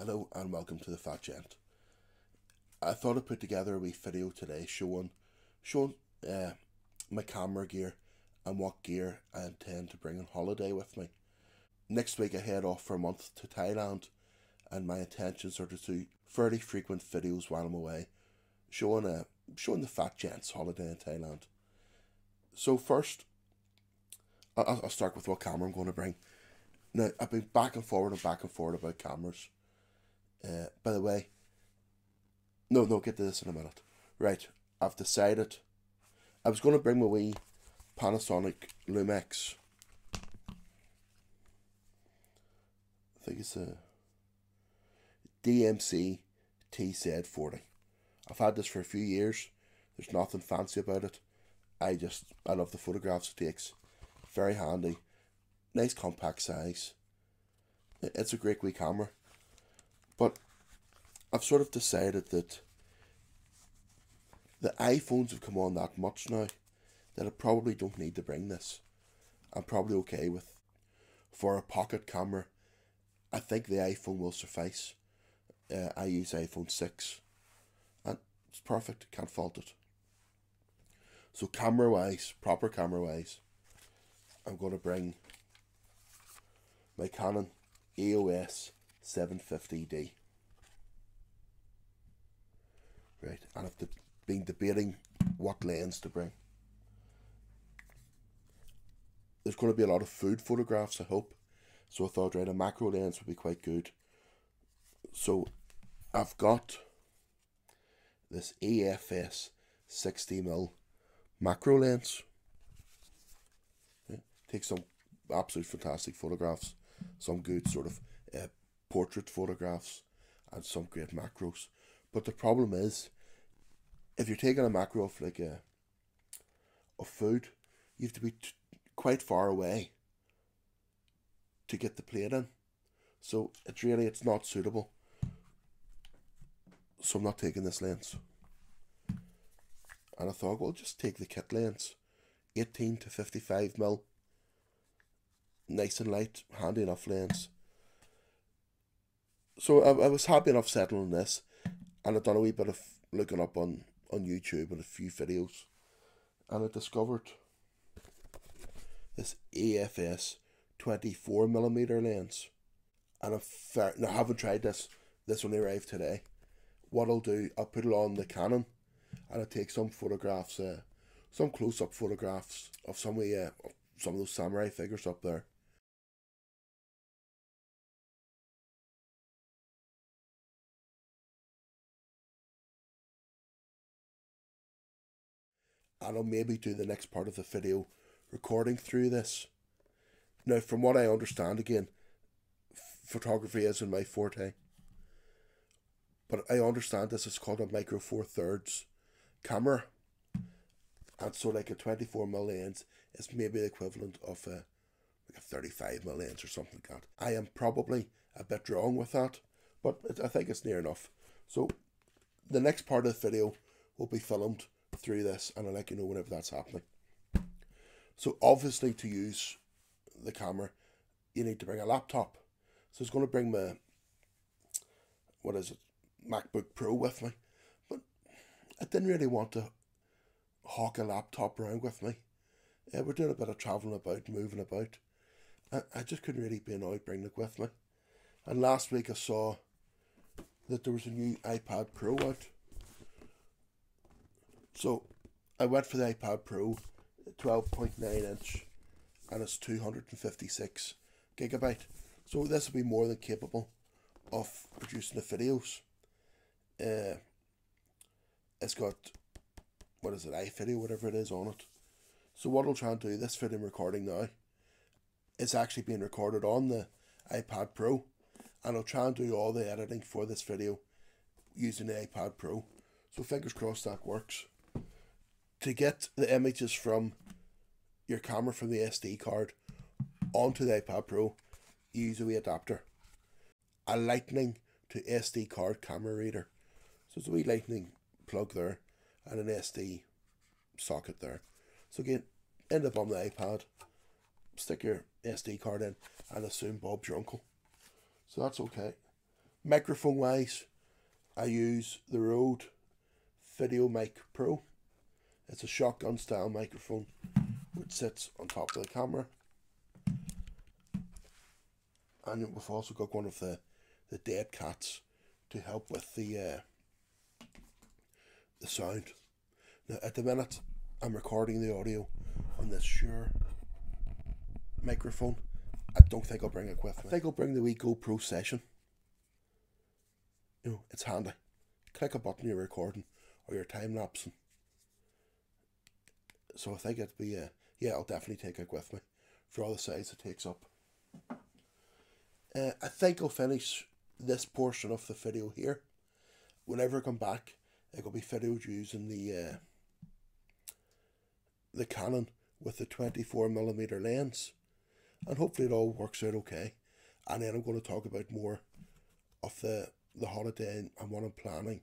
Hello and welcome to the Fat Gent. I thought I'd put together a wee video today showing showing uh, my camera gear and what gear I intend to bring on holiday with me. Next week I head off for a month to Thailand and my intentions are to do fairly frequent videos while I'm away showing uh, showing the Fat Gents holiday in Thailand. So first I'll, I'll start with what camera I'm going to bring. Now I've been back and forward and back and forward about cameras uh, by the way, no, no, get to this in a minute. Right, I've decided I was going to bring my wee Panasonic Lumix. I think it's a DMC TZ40. I've had this for a few years. There's nothing fancy about it. I just, I love the photographs it takes. Very handy. Nice compact size. It's a great wee camera. But I've sort of decided that the iPhones have come on that much now that I probably don't need to bring this. I'm probably okay with for a pocket camera. I think the iPhone will suffice. Uh, I use iPhone 6 and it's perfect, can't fault it. So camera wise, proper camera wise, I'm going to bring my Canon EOS 750D. Right, and I've been debating what lens to bring. There's going to be a lot of food photographs, I hope. So I thought, right, a macro lens would be quite good. So I've got this EFS 60mm macro lens. Yeah, take some absolute fantastic photographs, some good sort of uh, portrait photographs, and some great macros. But the problem is, if you're taking a macro of like a of food, you have to be quite far away to get the plate in. So it's really it's not suitable. So I'm not taking this lens. And I thought, well, just take the kit lens, eighteen to fifty-five mil. Nice and light, handy enough lens so I, I was happy enough settling this, and I'd done a wee bit of looking up on, on YouTube and a few videos, and I discovered this AFS 24 millimeter lens, and I'm fair, now I haven't tried this. This only arrived today. What I'll do, I'll put it on the Canon, and I'll take some photographs, uh, some close up photographs of some of uh, some of those samurai figures up there and I'll maybe do the next part of the video recording through this. Now, from what I understand, again, photography isn't my forte, but I understand this is called a micro four thirds camera, and so like a twenty four mm lens is maybe the equivalent of a like a thirty five mm lens or something like that. I am probably a bit wrong with that, but I think it's near enough. So, the next part of the video will be filmed through this and I'll let you know whenever that's happening. So obviously to use the camera, you need to bring a laptop. So it's going to bring my, what is it, MacBook Pro with me. But I didn't really want to hawk a laptop around with me. Yeah, we're doing a bit of travelling about, moving about. I, I just couldn't really be annoyed bringing it with me. And last week I saw that there was a new iPad Pro out so I went for the iPad Pro, 12.9 inch, and it's 256 gigabyte. So this will be more than capable of producing the videos. Uh, it's got, what is it, iVideo, whatever it is on it. So what I'll try and do, this video I'm recording now, it's actually being recorded on the iPad Pro. And I'll try and do all the editing for this video using the iPad Pro. So fingers crossed that works to get the images from your camera from the SD card onto the iPad Pro, you use a wee adapter. A lightning to SD card camera reader. So it's a wee lightning plug there and an SD socket there. So again, end up on the iPad, stick your SD card in and assume Bob's your uncle. So that's okay. Microphone wise, I use the Rode Video Mic Pro. It's a shotgun style microphone which sits on top of the camera. And we've also got one of the, the dead cats to help with the uh, the sound. Now at the minute I'm recording the audio on this Shure microphone. I don't think I'll bring it with me. I think I'll bring the wee GoPro session. You know, it's handy. Click a button you're recording or you're time lapsing. So I think it'd be, uh, yeah, I'll definitely take it with me for all the size it takes up. Uh, I think I'll finish this portion of the video here. Whenever I come back, it'll be videos using the uh, the Canon with the 24mm lens and hopefully it all works out okay. And then I'm going to talk about more of the the holiday and what I'm planning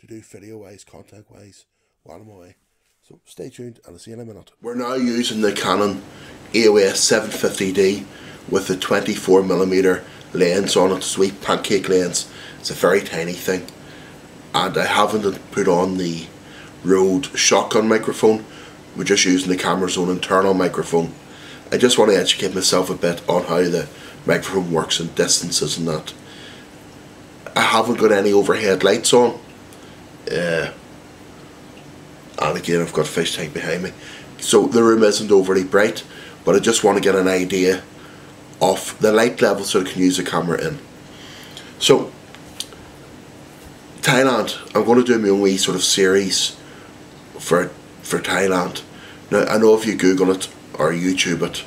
to do video wise, content wise while I'm away. So stay tuned and I'll see you in a minute. We're now using the Canon EOS 750D with the 24mm lens on it, sweet pancake lens. It's a very tiny thing. And I haven't put on the Rode shotgun microphone. We're just using the camera's own internal microphone. I just want to educate myself a bit on how the microphone works and distances and that. I haven't got any overhead lights on. Uh, and again I've got fish tank behind me. So the room isn't overly bright, but I just want to get an idea of the light level so I can use the camera in. So Thailand, I'm going to do my own wee sort of series for for Thailand. Now I know if you Google it or YouTube it,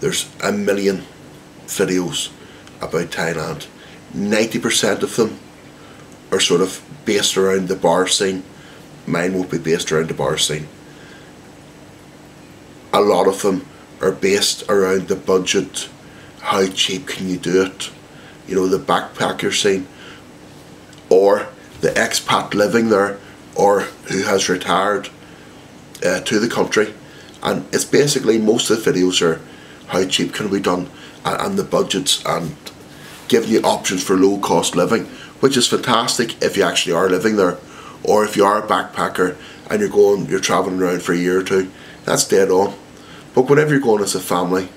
there's a million videos about Thailand. 90% of them are sort of based around the bar scene. Mine won't be based around the bar scene. A lot of them are based around the budget. How cheap can you do it? You know, the backpacker scene. Or the expat living there or who has retired uh, to the country and it's basically most of the videos are how cheap can we done and, and the budgets and giving you options for low cost living which is fantastic if you actually are living there or if you are a backpacker and you're going you're traveling around for a year or two that's dead on but whenever you're going as a family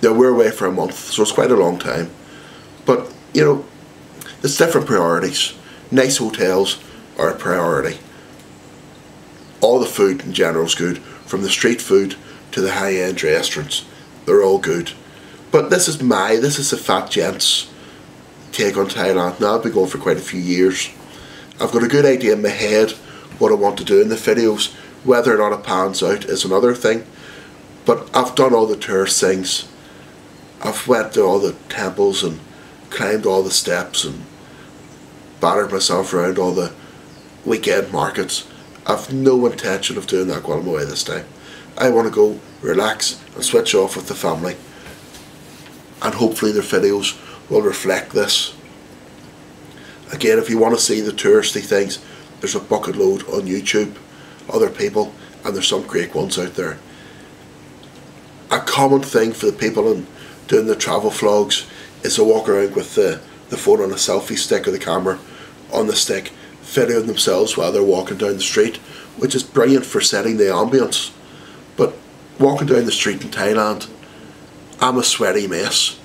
yeah, we're away for a month so it's quite a long time but you know it's different priorities nice hotels are a priority all the food in general is good from the street food to the high-end restaurants. They're all good. But this is my, this is the fat gents take on Thailand. Now I've been going for quite a few years. I've got a good idea in my head what I want to do in the videos. Whether or not it pans out is another thing. But I've done all the tourist things. I've went to all the temples and climbed all the steps and battered myself around all the weekend markets. I've no intention of doing that while I'm away this time. I want to go relax and switch off with the family and hopefully their videos will reflect this. Again, if you want to see the touristy things, there's a bucket load on YouTube, other people, and there's some great ones out there. A common thing for the people in doing the travel vlogs is to walk around with the, the phone on a selfie stick or the camera on the stick videoing themselves while they're walking down the street, which is brilliant for setting the ambience. But walking down the street in Thailand, I'm a sweaty mess,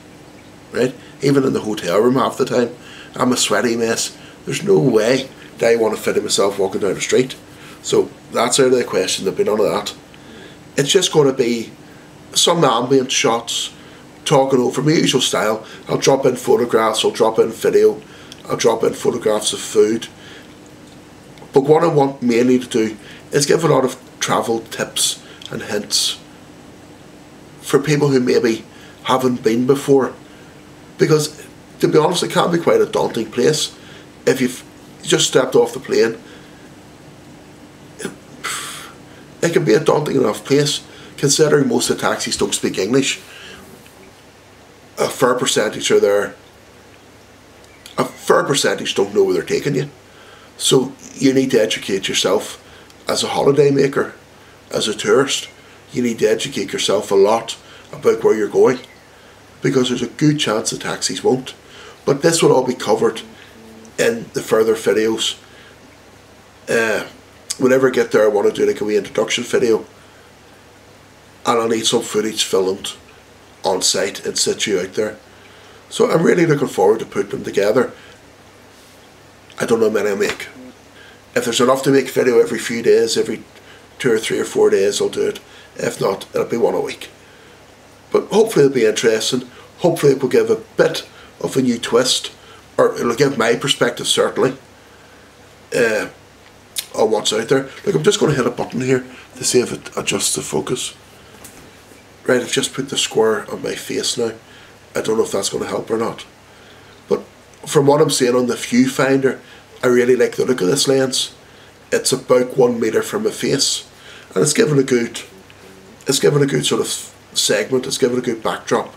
right? Even in the hotel room half the time, I'm a sweaty mess. There's no way that I want to fit in myself walking down the street. So that's out of the question. There'll be none of that. It's just going to be some ambient shots, talking over my usual style. I'll drop in photographs, I'll drop in video, I'll drop in photographs of food, but what I want mainly to do is give a lot of travel tips and hints for people who maybe haven't been before. Because to be honest, it can be quite a daunting place if you've just stepped off the plane. It can be a daunting enough place considering most of the taxis don't speak English. A fair percentage are there. A fair percentage don't know where they're taking you. So you need to educate yourself as a holiday maker, as a tourist. You need to educate yourself a lot about where you're going because there's a good chance the taxis won't. But this will all be covered in the further videos. Uh, whenever I get there, I want to do like a wee introduction video. And I'll need some footage filmed on site in situ out there. So I'm really looking forward to putting them together. I don't know how many I'll make. If there's enough to make a video every few days, every two or three or four days, I'll do it. If not, it'll be one a week. But hopefully it'll be interesting. Hopefully it will give a bit of a new twist, or it'll give my perspective certainly uh, on what's out there. Look, I'm just going to hit a button here to see if it adjusts the focus. Right, I've just put the square on my face now. I don't know if that's going to help or not. But from what I'm seeing on the viewfinder, I really like the look of this lens. It's about one meter from my face, and it's given a good, it's given a good sort of segment. It's given a good backdrop.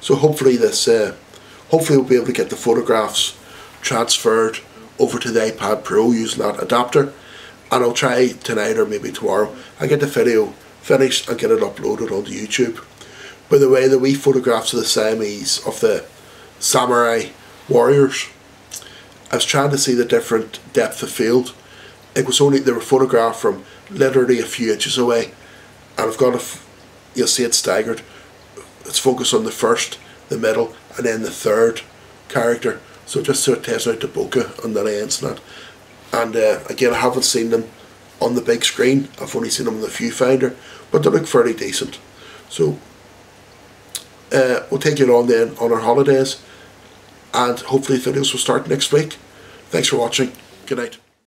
So hopefully this, uh, hopefully we'll be able to get the photographs transferred over to the iPad Pro using that adapter, and I'll try tonight or maybe tomorrow. I get the video finished and get it uploaded onto YouTube. By the way, the wee photographs of the Siamese of the samurai warriors I was trying to see the different depth of field. It was only they were photographed from literally a few inches away, and I've got a. You'll see it staggered. It's focused on the first, the middle, and then the third character. So just so it tests out the bokeh and the lens and that. And uh, again, I haven't seen them on the big screen. I've only seen them on the viewfinder, but they look fairly decent. So uh, we'll take it on then on our holidays, and hopefully the videos will start next week. Thanks for watching. Good night.